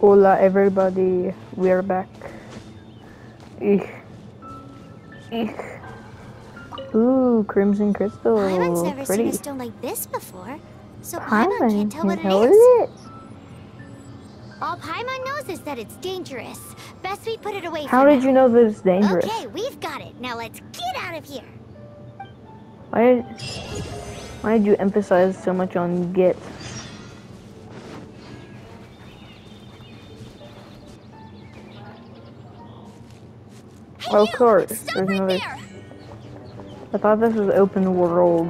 Hola everybody, we're back. Ich. Ich. Ooh, Crimson Crystal. Paimon's never Pretty. seen a stone like this before, so Paimon Paimon, can't tell what it tell is. it. All Paimon knows is that it's dangerous. Best we put it away How did now. you know that it's dangerous? Okay, we've got it. Now let's get out of here. Why did, why did you emphasize so much on get? Hey, Of course, there's right another- there! I thought this was open world.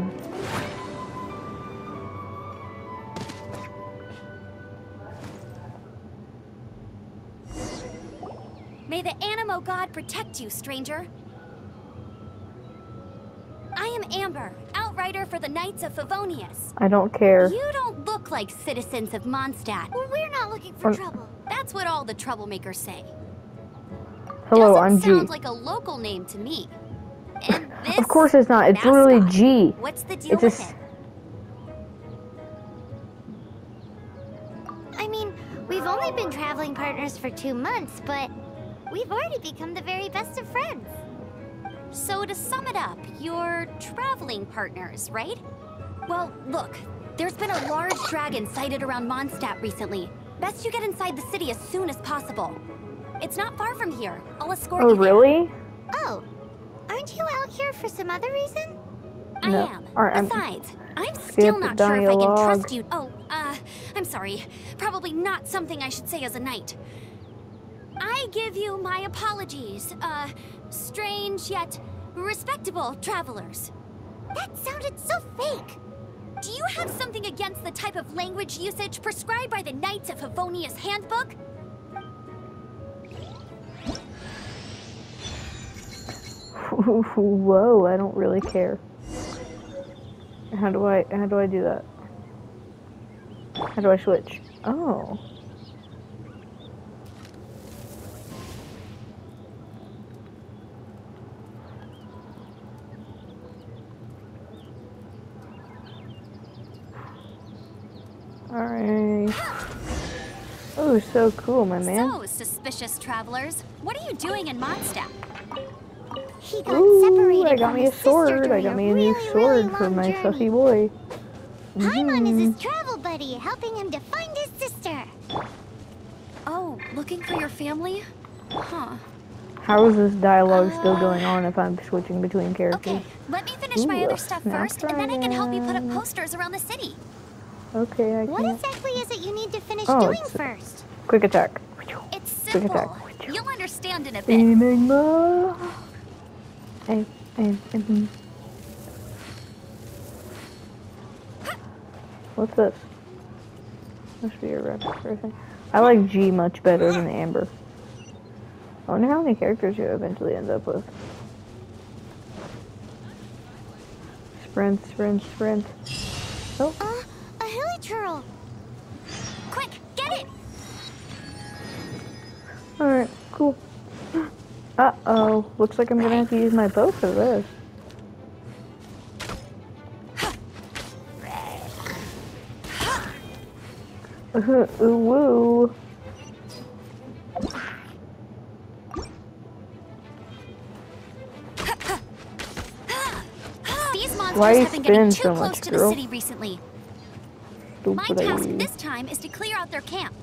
May the Anemo God protect you, stranger. I am Amber, outrider for the Knights of Favonius. I don't care. You don't look like citizens of Mondstadt. We're not looking for Um, trouble. That's what all the troublemakers say. Hello, Doesn't I'm G. sound like a local name to me. And this Of course it's not. It's literally G. What's the deal It's with it? I mean, we've only been traveling partners for two months, but we've already become the very best of friends. So to sum it up, you're traveling partners, right? Well, look, there's been a large dragon sighted around Mondstadt recently. Best you get inside the city as soon as possible. It's not far from here. I'll escort Oh, you there. really? Oh, aren't you out here for some other reason? I No. am. Alright, I'm- Besides, I'm still not sure if I can trust you. Oh, uh, I'm sorry. Probably not something I should say as a knight. I give you my apologies, uh, strange yet respectable travelers. That sounded so fake. Do you have something against the type of language usage prescribed by the Knights of Favonius Handbook? Whoa, I don't really care. How do I how do I do that? How do I switch? Oh. Alright. Oh, so cool, my man. So, suspicious travelers, what are you doing in Mondstadt? He got Ooh, separated I got me a sword. I got me a really, new really sword for my journey. sussy boy. Paimon is Mhm. his travel buddy, helping him to find his sister. Oh, looking for your family? Huh. How is this dialogue still going on if I'm switching between characters? Okay, let me finish my other stuff first, and then I can help you put up posters around the city. Okay, I What exactly is it you need to finish Oh, doing first? Quick attack. It's quick simple. attack. You'll understand in a bit. Enigma. Hey, hey. What's this? Must be a person. I like G much better than Amber. I wonder how many characters you eventually end up with. Sprint, sprint, sprint. Oh, Uh, a hilichurl. Quick, get it! alright, cool. Uh oh, looks like I'm gonna have to use my bow for this. Ooh, woo. These monsters Why you have been getting too so close much, to girl? the city recently. My task this time is to clear out their camp.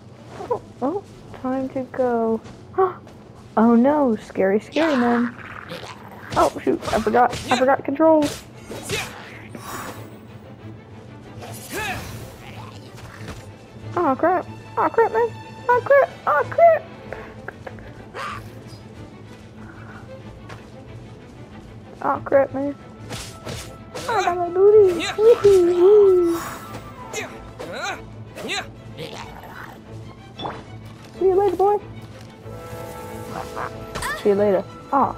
Oh, oh, time to go. Oh no, scary, scary man. Oh shoot, I forgot, I forgot controls. Oh crap, oh crap man, oh crap, oh crap. Oh crap man. Oh, I got my booty. Woohoo. See you later, boy. See you later. Oh.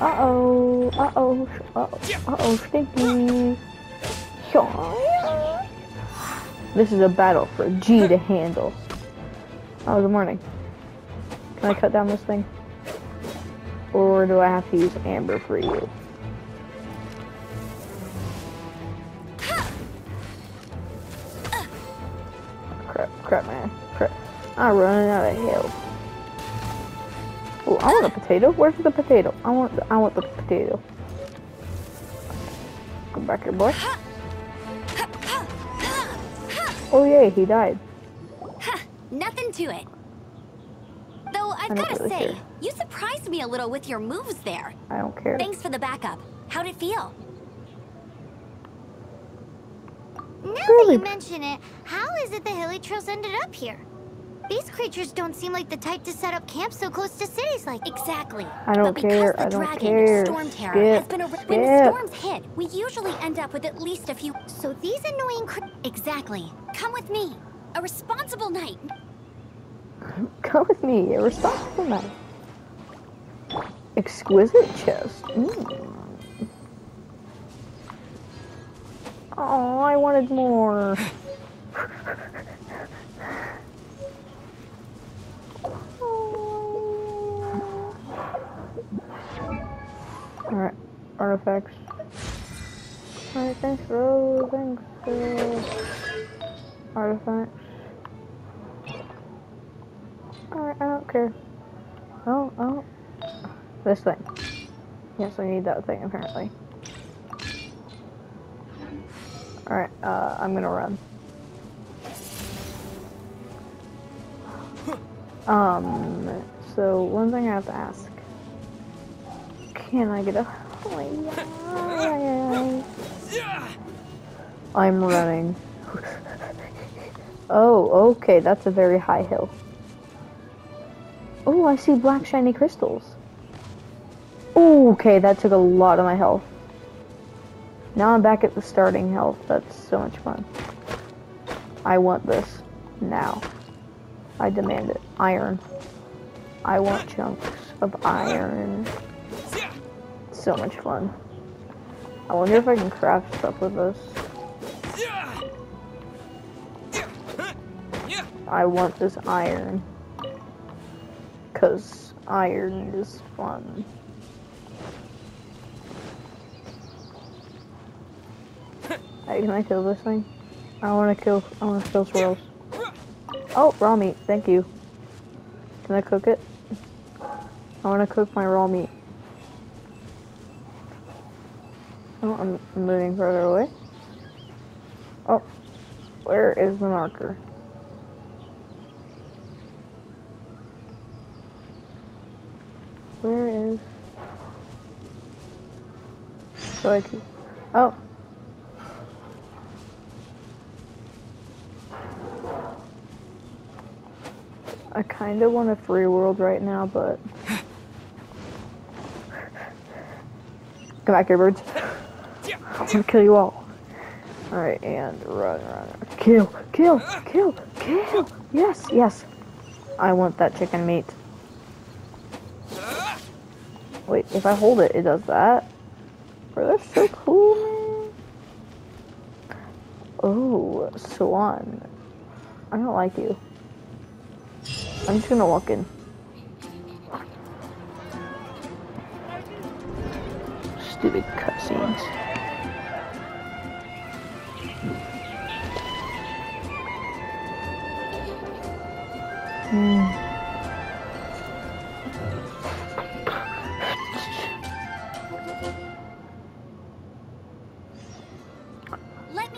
Uh oh. Uh oh. Uh oh. Stinky. This is a battle for G to handle. Oh, good morning. Can I cut down this thing? Or do I have to use Amber for you? Crap. crap, man. Crap. I'm running out of health. Oh, I want a potato. Where's the potato? I want. The, I want the potato. Come back here, boy. Oh yay, he died. Nothing to it. Though I've gotta really say, care. you surprised me a little with your moves there. I don't care. Thanks for the backup. How'd it feel? Now that you mention it, how is it the Hilichurls ended up here? These creatures don't seem like the type to set up camp so close to cities like Exactly. I don't but because care, the I don't dragon, care. Storm Terror, Skip, has been a when the storms hit, we usually end up with at least a few. So these annoying cr- Exactly. Come with me. A responsible knight. Come with me, a responsible knight. Exquisite chest. Mm. Oh, I wanted more. Alright, artifacts. Alright, thanks bro, thanks bro. Artifacts. Alright, I don't care. Oh, oh. This thing. Yes, I need that thing apparently. Alright, uh, I'm gonna run. Um, so one thing I have to ask. Can I get? Oh I'm running. oh, okay, that's a very high hill. Oh, I see black shiny crystals. Okay, that took a lot of my health. Now I'm back at the starting health. That's so much fun. I want this. Now. I demand it. Iron. I want chunks of iron. So much fun. I wonder if I can craft stuff with this. I want this iron. Cause iron is fun. Hey, can I kill this thing? I wanna kill I wanna kill swirls. Oh, raw meat, thank you. Can I cook it? I wanna cook my raw meat. Oh, I'm moving further away. Oh, where is the marker? Where is? So I can. Oh. I kind of want a free world right now, but. Come back here, birds. I'm gonna kill you all. Alright, and run, run. Kill, kill, kill, kill! Yes, yes. I want that chicken meat. Wait, if I hold it, it does that? Bro, that's so cool, man. Oh, Swan. I don't like you. I'm just gonna walk in. Stupid cutscenes. Let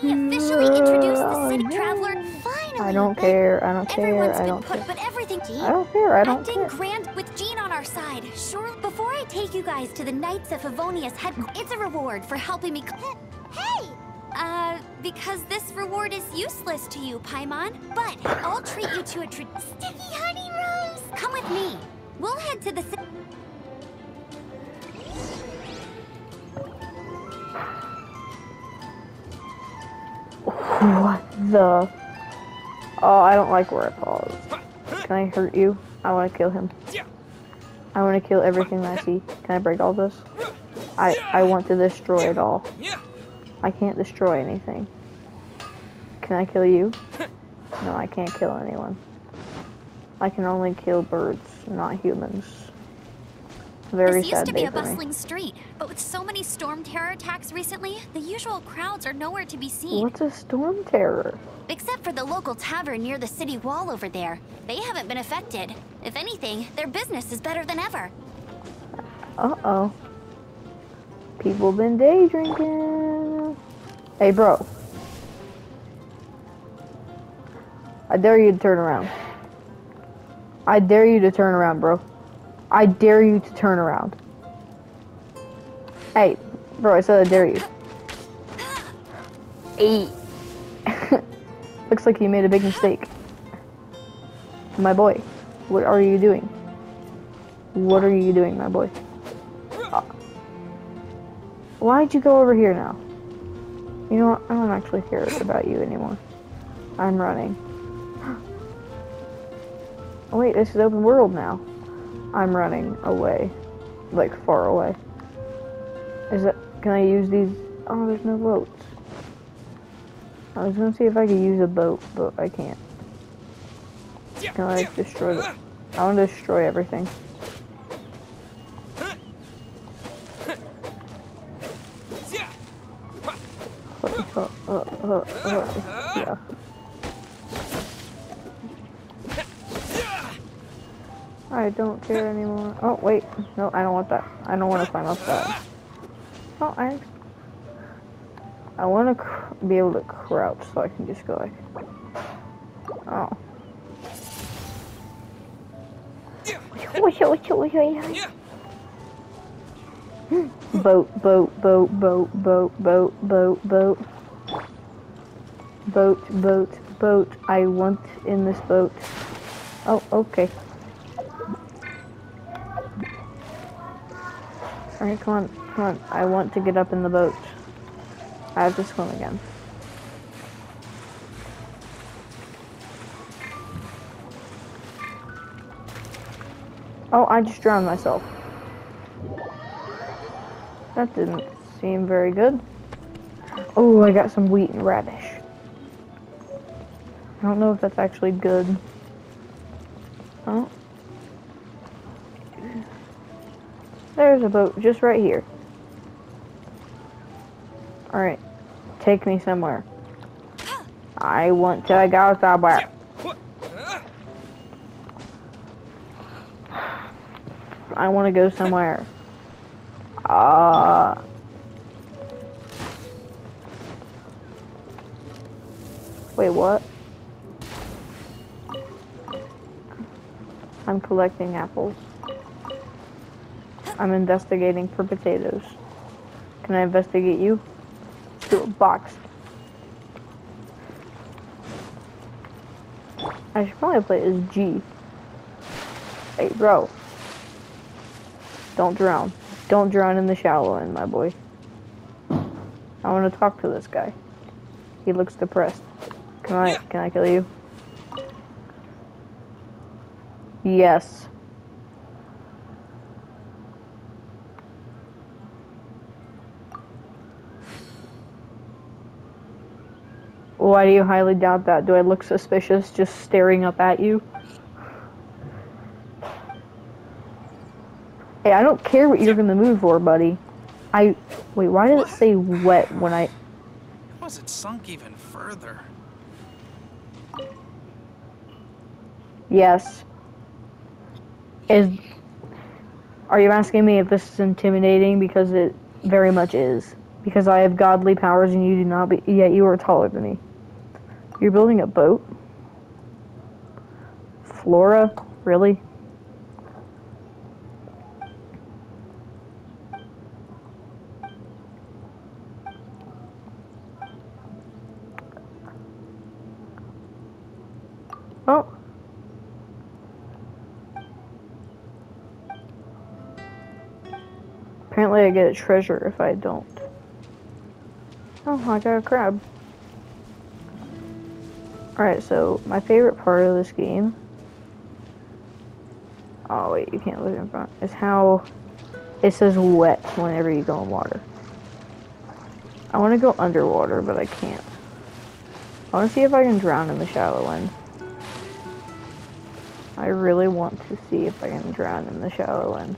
me officially introduce the city traveler. finally. I don't care. I don't care. I been don't put, care. but everything. I don't care. I don't Acting care. grand with Jean on our side. Sure. Before I take you guys to the Knights of Favonius head, it's a reward for helping me. Because this reward is useless to you, Paimon. But I'll treat you to a. Sticky Honey Roast. Come with me. We'll head to the. What the? Oh, I don't like where I paused. Can I hurt you? I want to kill him. I want to kill everything I see. Can I break all this? I I want to destroy it all. I can't destroy anything. Can I kill you? No, I can't kill anyone. I can only kill birds, not humans. very this used to be a for me. bustling street, but with so many storm terror attacks recently, the usual crowds are nowhere to be seen. What's a storm terror? Except for the local tavern near the city wall over there. They haven't been affected. If anything, their business is better than ever. Uh-oh. People been day drinking. Hey, bro. I dare you to turn around. I dare you to turn around, bro. I dare you to turn around. Hey, bro, I said I dare you. Hey. Looks like you made a big mistake. My boy, what are you doing? What are you doing, my boy? Uh, Why'd you go over here now? You know what? I don't actually care about you anymore. I'm running. Oh wait, this is open world now. I'm running away. Like, far away. Is it... Can I use these... Oh, there's no boats. I was gonna see if I could use a boat, but I can't. Can I destroy it? I want to destroy everything. Uh, uh, uh, yeah. I don't care anymore. Oh, wait. No, I don't want that. I don't want to climb up that. Oh, I... I want to be able to crouch so I can just go like... Oh. Boat, boat, boat, boat, boat, boat, boat, boat. Boat, boat, boat. I want in this boat. Oh, okay. Alright, come on, come on. I want to get up in the boat. I have to swim again. Oh, I just drowned myself. That didn't seem very good. Oh, I got some wheat and radish. I don't know if that's actually good. Oh. There's a boat just right here. Alright. Take me somewhere. I want to go somewhere. I want to go somewhere. Uh, wait, what? I'm collecting apples. I'm investigating for potatoes. Can I investigate you? Let's do a box. I should probably play as G. Hey, bro. Don't drown. Don't drown in the shallow end, my boy. I want to talk to this guy. He looks depressed. Can I can I kill you? Yes. Why do you highly doubt that? Do I look suspicious just staring up at you? Hey, I don't care what you're gonna move for, buddy. I wait. Why did it say wet when I? Was it sunk even further? Yes. Is are you asking me if this is intimidating? Because it very much is. Because I have godly powers and you do not. Be, yet you are taller than me. You're building a boat. Flora, really? Oh. Apparently I get a treasure if I don't. Oh, I got a crab. Alright, so my favorite part of this game... Oh wait, you can't look in front. Is how it says wet whenever you go in water. I want to go underwater, but I can't. I want to see if I can drown in the shallow end. I really want to see if I can drown in the shallow end.